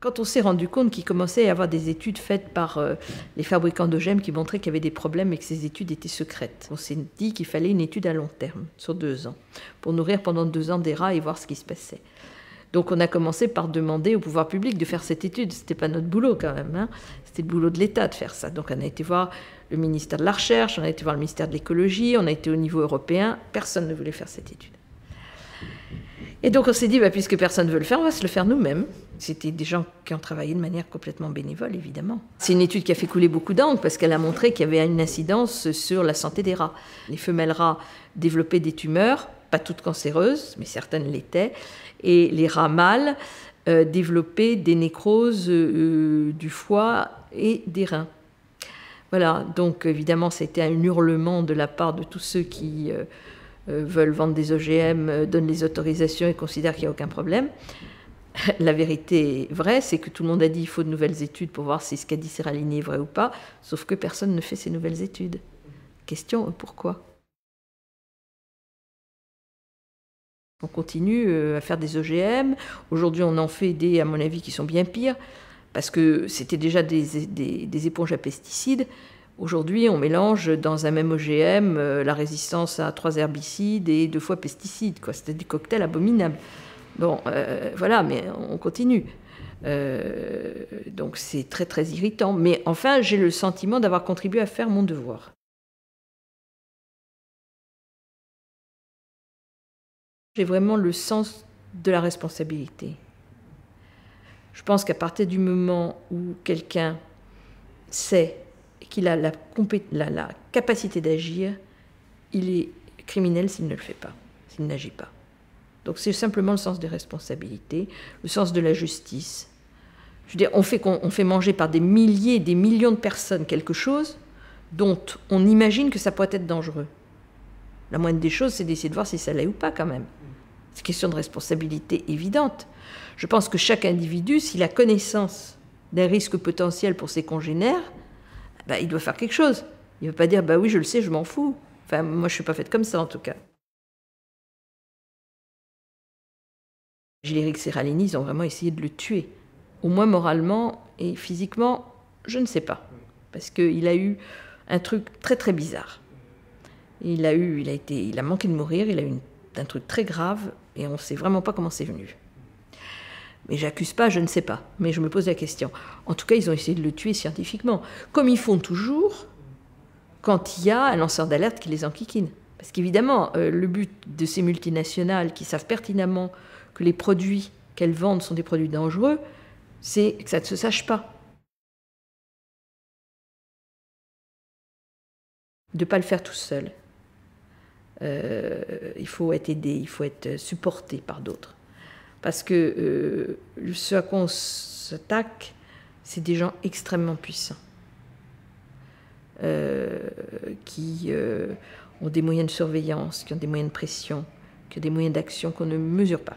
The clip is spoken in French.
Quand on s'est rendu compte qu'il commençait à y avoir des études faites par euh, les fabricants d'OGM qui montraient qu'il y avait des problèmes et que ces études étaient secrètes, on s'est dit qu'il fallait une étude à long terme, sur deux ans, pour nourrir pendant deux ans des rats et voir ce qui se passait. Donc on a commencé par demander au pouvoir public de faire cette étude. C'était pas notre boulot quand même, hein. c'était le boulot de l'État de faire ça. Donc on a été voir le ministère de la Recherche, on a été voir le ministère de l'Écologie, on a été au niveau européen. Personne ne voulait faire cette étude. Et donc on s'est dit, bah, puisque personne ne veut le faire, on va se le faire nous-mêmes. C'était des gens qui ont travaillé de manière complètement bénévole, évidemment. C'est une étude qui a fait couler beaucoup d'encre parce qu'elle a montré qu'il y avait une incidence sur la santé des rats. Les femelles rats développaient des tumeurs, pas toutes cancéreuses, mais certaines l'étaient, et les rats mâles euh, développaient des nécroses euh, du foie et des reins. Voilà, donc évidemment, c'était un hurlement de la part de tous ceux qui euh, veulent vendre des OGM, donnent les autorisations et considèrent qu'il n'y a aucun problème. la vérité vraie, c'est que tout le monde a dit qu'il faut de nouvelles études pour voir si ce qu'a dit Serralini est vrai ou pas, sauf que personne ne fait ces nouvelles études. Question, pourquoi? On continue euh, à faire des OGM. Aujourd'hui, on en fait des, à mon avis, qui sont bien pires, parce que c'était déjà des, éponges à pesticides. Aujourd'hui, on mélange dans un même OGM euh, la résistance à trois herbicides et deux fois pesticides. C'était des cocktails abominables. Bon, euh, voilà, mais on continue. Euh, donc c'est très très irritant. Mais enfin, j'ai le sentiment d'avoir contribué à faire mon devoir. J'ai vraiment le sens de la responsabilité. Je pense qu'à partir du moment où quelqu'un sait qu'il a la, capacité d'agir, il est criminel s'il ne le fait pas, s'il n'agit pas. Donc c'est simplement le sens des responsabilités, le sens de la justice. Je veux dire, on fait, on fait manger par des milliers, des millions de personnes quelque chose dont on imagine que ça pourrait être dangereux. La moindre des choses, c'est d'essayer de voir si ça l'est ou pas quand même. C'est une question de responsabilité évidente. Je pense que chaque individu, s'il a connaissance d'un risque potentiel pour ses congénères, bah, il doit faire quelque chose. Il ne veut pas dire, bah oui, je le sais, je m'en fous. Enfin, moi, je ne suis pas faite comme ça, en tout cas. Gilles-Éric Serralini, ils ont vraiment essayé de le tuer. Au moins moralement et physiquement, je ne sais pas. Parce qu'il a eu un truc très très bizarre. Il a eu, il a été, il a manqué de mourir, il a eu un truc très grave et on ne sait vraiment pas comment c'est venu. Mais j'accuse pas, je ne sais pas. Mais je me pose la question. En tout cas, ils ont essayé de le tuer scientifiquement, comme ils font toujours quand il y a un lanceur d'alerte qui les enquiquine. Parce qu'évidemment, euh, le but de ces multinationales qui savent pertinemment que les produits qu'elles vendent sont des produits dangereux, c'est que ça ne se sache pas. De ne pas le faire tout seul. Euh, il faut être aidé, il faut être supporté par d'autres. Parce que euh, ce à quoi on s'attaque, c'est des gens extrêmement puissants, euh, qui ont des moyens de surveillance, qui ont des moyens de pression, qui ont des moyens d'action qu'on ne mesure pas.